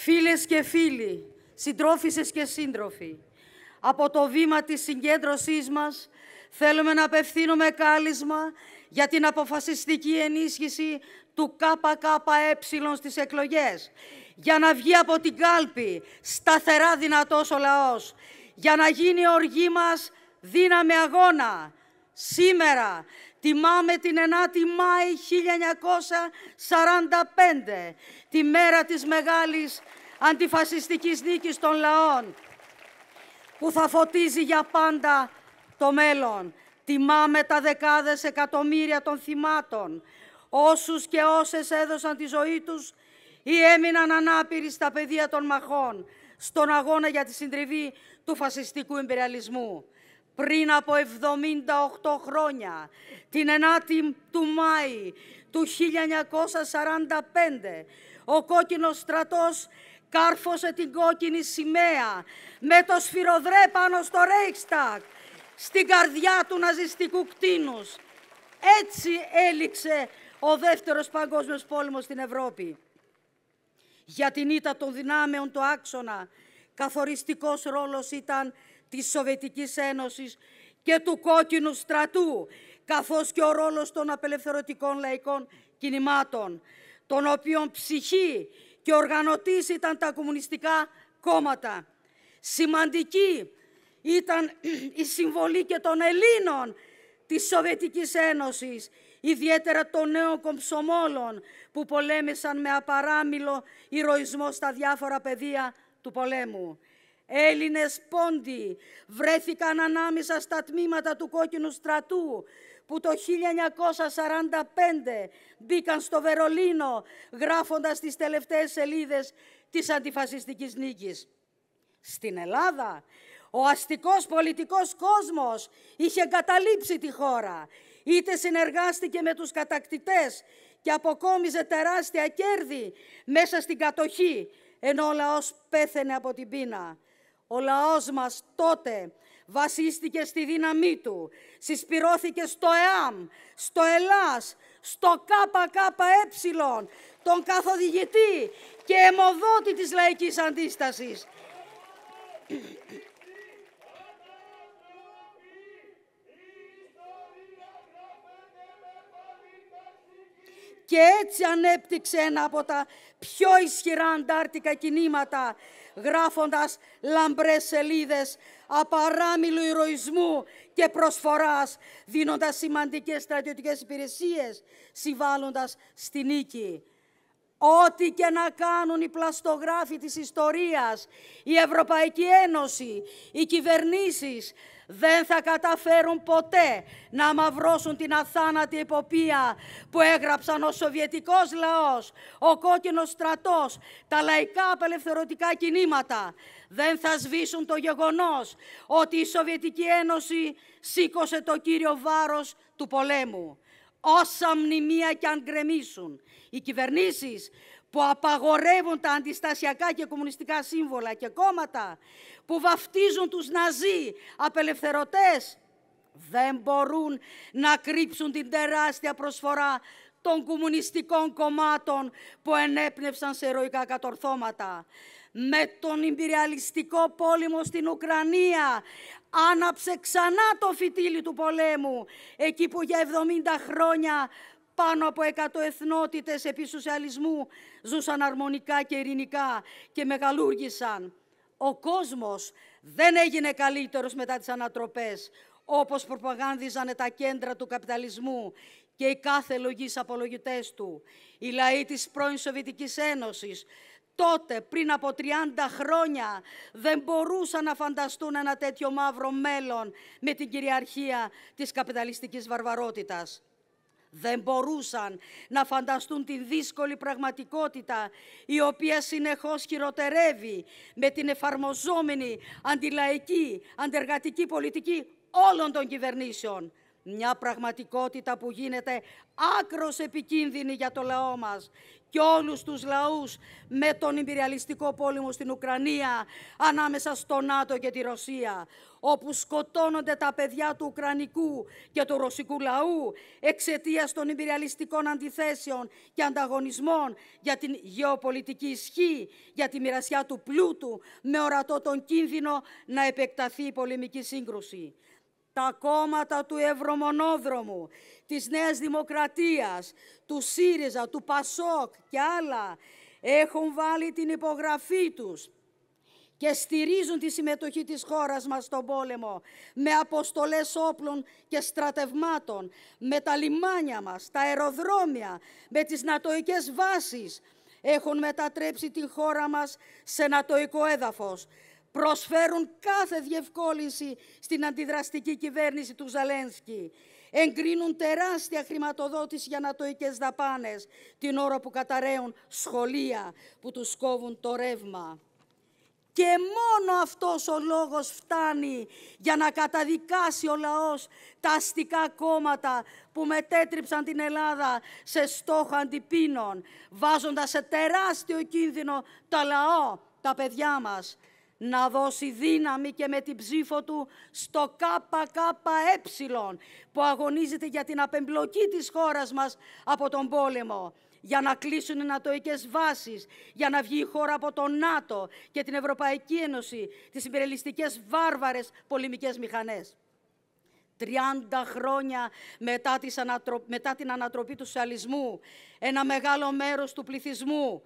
Φίλες και φίλοι, συντρόφισσες και σύντροφοι, από το βήμα της συγκέντρωσής μας θέλουμε να απευθύνουμε κάλισμα για την αποφασιστική ενίσχυση του ΚΚΕ στις εκλογές, για να βγει από την κάλπη σταθερά δυνατός ο λαός, για να γίνει η οργή μας δύναμη αγώνα. Σήμερα τιμάμε την 9η Μάη 1945, τη μέρα της μεγάλης αντιφασιστικής νίκης των λαών, που θα φωτίζει για πάντα το μέλλον. Τιμάμε τα δεκάδες εκατομμύρια των θυμάτων, όσους και όσες έδωσαν τη ζωή τους ή έμειναν ανάπηροι στα πεδία των μαχών, στον αγώνα για τη συντριβή του φασιστικού εμπειριαλισμού. Πριν από 78 χρόνια, την 9η του Μάη του 1945, ο κόκκινος στρατός κάρφωσε την κόκκινη σημαία με το σφυροδρέ πάνω στο Reichstag, στην καρδιά του ναζιστικού κτίνους. Έτσι έληξε ο Δεύτερος Παγκόσμιος Πόλεμος στην Ευρώπη. Για την ήττα των δυνάμεων του άξονα, καθοριστικός ρόλος ήταν της Σοβιετικής Ένωσης και του κόκκινου στρατού, καθώς και ο ρόλος των απελευθερωτικών λαϊκών κινημάτων, των οποίων ψυχή και οργανωτής ήταν τα κομμουνιστικά κόμματα. Σημαντική ήταν η συμβολή και των Ελλήνων της Σοβιετικής Ένωσης, ιδιαίτερα των νέων κομψομόλων που πολέμησαν με απαράμιλο ηρωισμό στα διάφορα πεδία του πολέμου. Έλληνες πόντοι βρέθηκαν ανάμεσα στα τμήματα του κόκκινου στρατού που το 1945 μπήκαν στο Βερολίνο γράφοντας τις τελευταίες σελίδες της αντιφασιστικής νίκης. Στην Ελλάδα ο αστικός πολιτικός κόσμος είχε καταλήψει τη χώρα, είτε συνεργάστηκε με τους κατακτητές και αποκόμιζε τεράστια κέρδη μέσα στην κατοχή, ενώ ο λαός πέθαινε από την πείνα. Ο λαός μας τότε βασίστηκε στη δύναμή του, συσπυρώθηκε στο ΕΑΜ, στο ΕΛΑΣ, στο ΚΚΕ, τον καθοδηγητή και αιμοδότη της λαϊκής αντίστασης. Και έτσι ανέπτυξε ένα από τα πιο ισχυρά αντάρτικα κινήματα, γράφοντας λαμπρές σελίδες απαράμιλου ηρωισμού και προσφοράς, δίνοντας σημαντικές στρατιωτικές υπηρεσίες, συμβάλλοντας στη νίκη. Ό,τι και να κάνουν οι πλαστογράφοι της ιστορίας, η Ευρωπαϊκή Ένωση, οι κυβερνήσεις, δεν θα καταφέρουν ποτέ να μαυρώσουν την αθάνατη εποπία που έγραψαν ο Σοβιετικός λαός, ο κόκκινος στρατός, τα λαϊκά απελευθερωτικά κινήματα. Δεν θα σβήσουν το γεγονός ότι η Σοβιετική Ένωση σήκωσε το κύριο βάρος του πολέμου. Όσα μνημεία και αν γκρεμίσουν, οι κυβερνήσεις που απαγορεύουν τα αντιστασιακά και κομμουνιστικά σύμβολα και κόμματα, που βαφτίζουν τους Ναζί απελευθερωτές, δεν μπορούν να κρύψουν την τεράστια προσφορά των κομμουνιστικών κομμάτων που ενέπνευσαν σε ερωικά κατορθώματα. Με τον υπηριαλιστικό πόλεμο στην Ουκρανία άναψε ξανά το φυτίλι του πολέμου, εκεί που για 70 χρόνια πάνω από 100 εθνότητες επί σοσιαλισμού ζούσαν αρμονικά και ειρηνικά και μεγαλούργησαν. Ο κόσμος δεν έγινε καλύτερος μετά τις ανατροπές, όπως προπαγάνδιζαν τα κέντρα του καπιταλισμού και οι κάθε λογής απολογητές του. Οι λαοί της πρώην Σοβιετικής Ένωσης τότε, πριν από 30 χρόνια, δεν μπορούσαν να φανταστούν ένα τέτοιο μαύρο μέλλον με την κυριαρχία της καπιταλιστικής βαρβαρότητας δεν μπορούσαν να φανταστούν τη δύσκολη πραγματικότητα η οποία συνεχώς χειροτερεύει με την εφαρμοζόμενη αντιλαϊκή, αντεργατική πολιτική όλων των κυβερνήσεων. Μια πραγματικότητα που γίνεται άκρος επικίνδυνη για το λαό μας και όλους τους λαούς με τον υπεριαλιστικό πόλεμο στην Ουκρανία ανάμεσα στο ΝΑΤΟ και τη Ρωσία όπου σκοτώνονται τα παιδιά του Ουκρανικού και του Ρωσικού λαού εξαιτίας των υπεριαλιστικών αντιθέσεων και ανταγωνισμών για την γεωπολιτική ισχύ, για τη μοιρασιά του πλούτου, με ορατό τον κίνδυνο να επεκταθεί η πολεμική σύγκρουση. Τα κόμματα του Ευρωμονόδρομου, της Νέας Δημοκρατίας, του ΣΥΡΙΖΑ, του ΠΑΣΟΚ και άλλα έχουν βάλει την υπογραφή τους και στηρίζουν τη συμμετοχή της χώρας μας στον πόλεμο με αποστολές όπλων και στρατευμάτων, με τα λιμάνια μας, τα αεροδρόμια, με τις νατοικές βάσεις. Έχουν μετατρέψει τη χώρα μας σε νατοικό έδαφος. Προσφέρουν κάθε διευκόλυνση στην αντιδραστική κυβέρνηση του Ζαλένσκι. Εγκρίνουν τεράστια χρηματοδότηση για νατοικές δαπάνες την ώρα που καταραίουν σχολεία που τους κόβουν το ρεύμα. Και μόνο αυτός ο λόγος φτάνει για να καταδικάσει ο λαός τα αστικά κόμματα που μετέτριψαν την Ελλάδα σε στόχο αντιπίνων, βάζοντας σε τεράστιο κίνδυνο τα λαό, τα παιδιά μας, να δώσει δύναμη και με την ψήφο του στο ΚΚΕ που αγωνίζεται για την απεμπλοκή της χώρας μας από τον πόλεμο για να κλείσουν οι νατοικές βάσεις, για να βγει η χώρα από το ΝΑΤΟ και την Ευρωπαϊκή Ένωση, τις υπερελιστικές βάρβαρες πολεμικές μηχανές. 30 χρόνια μετά, μετά την ανατροπή του σοσιαλισμού, ένα μεγάλο μέρος του πληθυσμού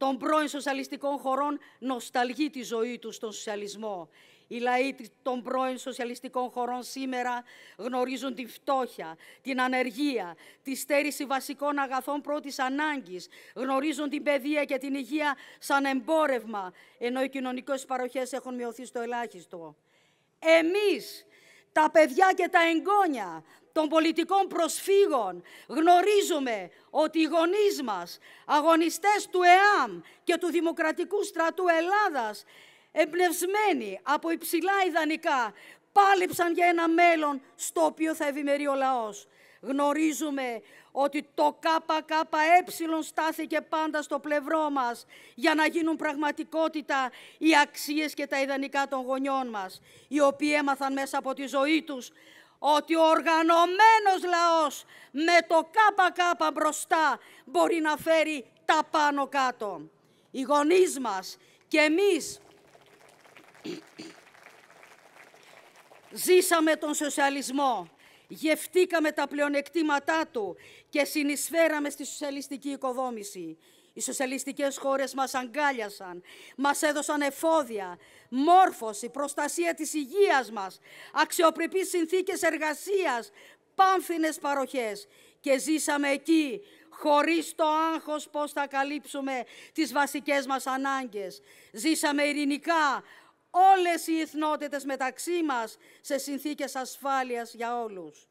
των πρώην σοσιαλιστικών χωρών νοσταλγεί τη ζωή τους στον σοσιαλισμό. Οι λαοί των πρώην σοσιαλιστικών χωρών σήμερα γνωρίζουν τη φτώχεια, την ανεργία, τη στέρηση βασικών αγαθών πρώτης ανάγκης, γνωρίζουν την παιδεία και την υγεία σαν εμπόρευμα, ενώ οι κοινωνικές παροχές έχουν μειωθεί στο ελάχιστο. Εμείς, τα παιδιά και τα εγγόνια των πολιτικών προσφύγων, γνωρίζουμε ότι οι γονείς μας, αγωνιστές του ΕΑΜ και του Δημοκρατικού Στρατού Ελλάδας, εμπνευσμένοι από υψηλά ιδανικά, πάλεψαν για ένα μέλλον στο οποίο θα ευημερεί ο λαός. Γνωρίζουμε ότι το ΚΚΕ στάθηκε πάντα στο πλευρό μας για να γίνουν πραγματικότητα οι αξίες και τα ιδανικά των γονιών μας, οι οποίοι έμαθαν μέσα από τη ζωή τους ότι ο οργανωμένος λαός με το ΚΚ μπροστά μπορεί να φέρει τα πάνω κάτω. Οι γονείς μας και εμείς Ζήσαμε τον σοσιαλισμό, γευτήκαμε τα πλεονεκτήματά του και συνεισφέραμε στη σοσιαλιστική οικοδόμηση. Οι σοσιαλιστικές χώρες μας αγκάλιασαν, μας έδωσαν εφόδια, μόρφωση, προστασία της υγείας μας, αξιοπρεπείς συνθήκες εργασίας, πάμφινες παροχές και ζήσαμε εκεί χωρίς το άγχος πώς θα καλύψουμε τις βασικές μας ανάγκες. Ζήσαμε ειρηνικά, όλες οι εθνότητες μεταξύ μας σε συνθήκες ασφάλειας για όλους.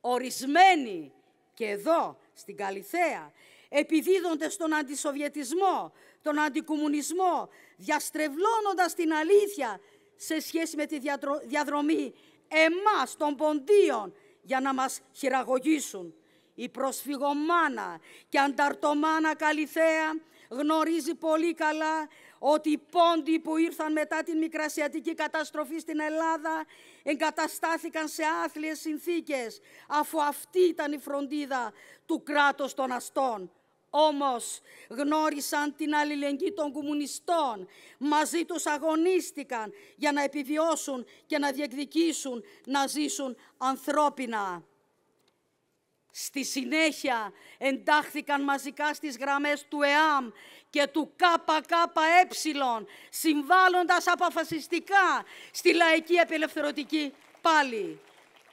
Ορισμένοι και εδώ στην Καλιθέα επιδίδονται στον αντισοβιετισμό, τον αντικομουνισμό, διαστρεβλώνοντας την αλήθεια σε σχέση με τη διαδρομή εμάς των ποντίων για να μας χειραγωγήσουν. Η προσφυγομάνα και ανταρτομάνα Καλιθέα γνωρίζει πολύ καλά ότι οι πόντοι που ήρθαν μετά την μικρασιατική καταστροφή στην Ελλάδα εγκαταστάθηκαν σε άθλιες συνθήκες, αφού αυτή ήταν η φροντίδα του κράτους των αστών. Όμως γνώρισαν την αλληλεγγύη των κομμουνιστών, μαζί τους αγωνίστηκαν για να επιβιώσουν και να διεκδικήσουν να ζήσουν ανθρώπινα. Στη συνέχεια εντάχθηκαν μαζικά στις γραμμές του ΕΑΜ και του ΚΚΕ, συμβάλλοντας αποφασιστικά στη λαϊκή απελευθερωτική πάλι.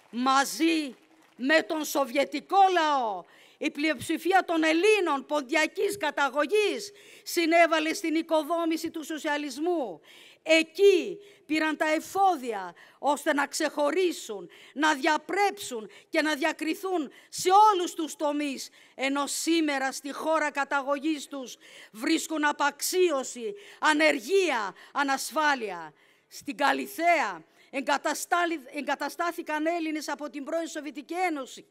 Μαζί με τον Σοβιετικό λαό, η πλειοψηφία των Ελλήνων ποντιακής καταγωγής συνέβαλε στην οικοδόμηση του σοσιαλισμού. Εκεί πήραν τα εφόδια ώστε να ξεχωρίσουν, να διαπρέψουν και να διακριθούν σε όλους τους τομείς, ενώ σήμερα στη χώρα καταγωγής τους βρίσκουν απαξίωση, ανεργία, ανασφάλεια. Στην Καλιθέα εγκαταστάθηκαν Έλληνες από την πρώην Σοβιετική Ένωση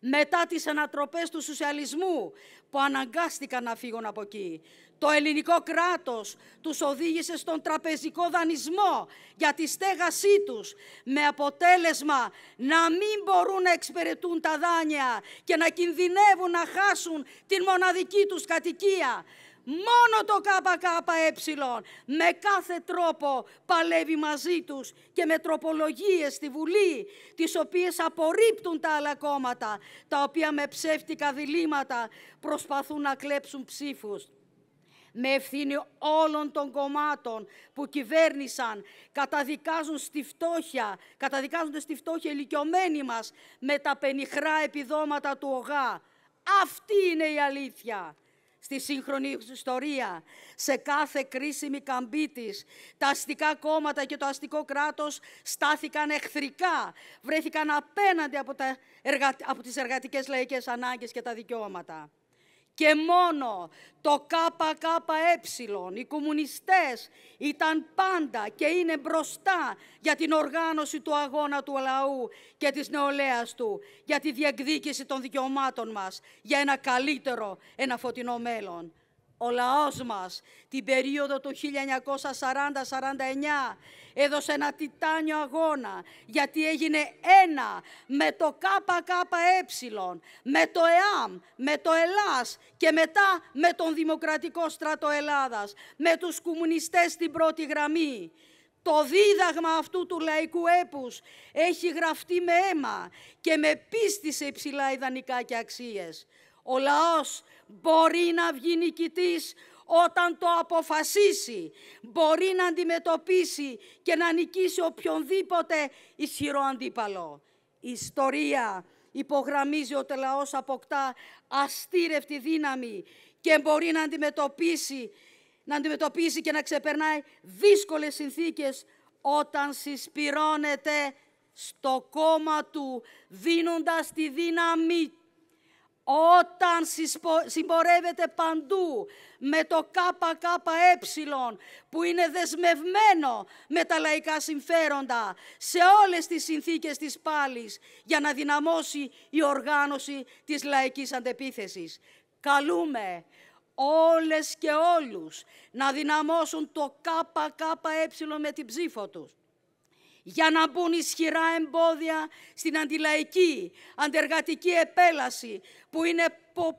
μετά τις ανατροπές του σοσιαλισμού που αναγκάστηκαν να φύγουν από εκεί. Το ελληνικό κράτος τους οδήγησε στον τραπεζικό δανεισμό για τη στέγασή τους με αποτέλεσμα να μην μπορούν να εξυπηρετούν τα δάνεια και να κινδυνεύουν να χάσουν την μοναδική τους κατοικία. Μόνο το ΚΚΕ με κάθε τρόπο παλεύει μαζί τους και με τροπολογίες στη Βουλή, τις οποίες απορρίπτουν τα άλλα κόμματα, τα οποία με ψεύτικα διλήμματα προσπαθούν να κλέψουν ψήφους με ευθύνη όλων των κομμάτων που κυβέρνησαν, καταδικάζουν στη φτώχεια, καταδικάζονται στη φτώχεια ηλικιωμένοι μας με τα πενιχρά επιδόματα του ΟΓΑ. Αυτή είναι η αλήθεια στη σύγχρονη ιστορία. Σε κάθε κρίσιμη καμπή της, τα αστικά κόμματα και το αστικό κράτος στάθηκαν εχθρικά, βρέθηκαν απέναντι από, τα εργα... από τις εργατικές λαϊκές ανάγκες και τα δικαιώματα και μόνο το ΚΚΕ, οι κομμουνιστές ήταν πάντα και είναι μπροστά για την οργάνωση του αγώνα του λαού και της νεολαίας του, για τη διεκδίκηση των δικαιωμάτων μας, για ένα καλύτερο, ένα φωτεινό μέλλον ο λαός μας την περίοδο του 1940-49 έδωσε ένα τιτάνιο αγώνα γιατί έγινε ένα με το ΚΚΕ, με το ΕΑΜ, με το ΕΛΑΣ και μετά με τον Δημοκρατικό Στρατό Ελλάδας, με τους κομμουνιστές στην πρώτη γραμμή. Το δίδαγμα αυτού του λαϊκού έπους έχει γραφτεί με αίμα και με πίστη σε υψηλά ιδανικά και αξίες. Ο λαός μπορεί να βγει νικητής όταν το αποφασίσει. Μπορεί να αντιμετωπίσει και να νικήσει οποιονδήποτε ισχυρό αντίπαλο. Η ιστορία υπογραμμίζει ότι ο λαός αποκτά αστήρευτη δύναμη και μπορεί να αντιμετωπίσει, να αντιμετωπίσει και να ξεπερνάει δύσκολες συνθήκες όταν συσπυρώνεται στο κόμμα του, δίνοντας τη δύναμη όταν συμπορεύεται παντού με το ΚΚΕ που είναι δεσμευμένο με τα λαϊκά συμφέροντα σε όλες τις συνθήκες της πάλης για να δυναμώσει η οργάνωση της λαϊκής αντεπίθεσης. Καλούμε όλες και όλους να δυναμώσουν το ΚΚΕ με την ψήφο τους για να μπουν ισχυρά εμπόδια στην αντιλαϊκή, αντεργατική επέλαση που είναι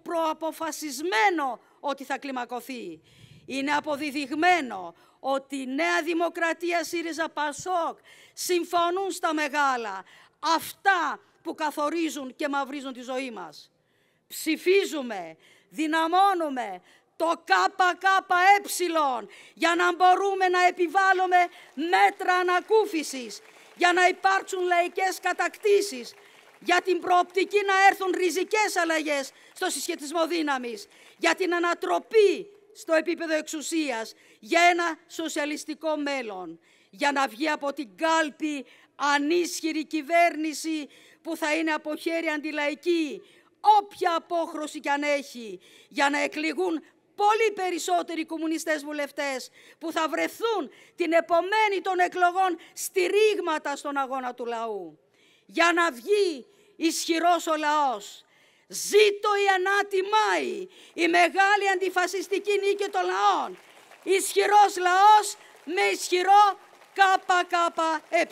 προαποφασισμένο ότι θα κλιμακωθεί. Είναι αποδειδηγμένο ότι η Νέα Δημοκρατία ΣΥΡΙΖΑ ΠΑΣΟΚ συμφωνούν στα μεγάλα, αυτά που καθορίζουν και μαυρίζουν τη ζωή μας. Ψηφίζουμε, δυναμώνουμε το ΚΚΕ για να μπορούμε να επιβάλλουμε μέτρα ανακούφισης, για να υπάρξουν λαϊκές κατακτήσεις, για την προοπτική να έρθουν ριζικές αλλαγές στο συσχετισμό δύναμης, για την ανατροπή στο επίπεδο εξουσίας, για ένα σοσιαλιστικό μέλλον, για να βγει από την κάλπη ανίσχυρη κυβέρνηση που θα είναι από χέρι αντιλαϊκή, όποια απόχρωση κι αν έχει, για να εκλεγούν πολύ περισσότεροι κομμουνιστές βουλευτές που θα βρεθούν την επομένη των εκλογών στηρίγματα στον αγώνα του λαού. Για να βγει ισχυρός ο λαός. Ζήτω η Ανάτη Μάη, η μεγάλη αντιφασιστική νίκη των λαών. Ισχυρός λαός με ισχυρό ΚΚΕ.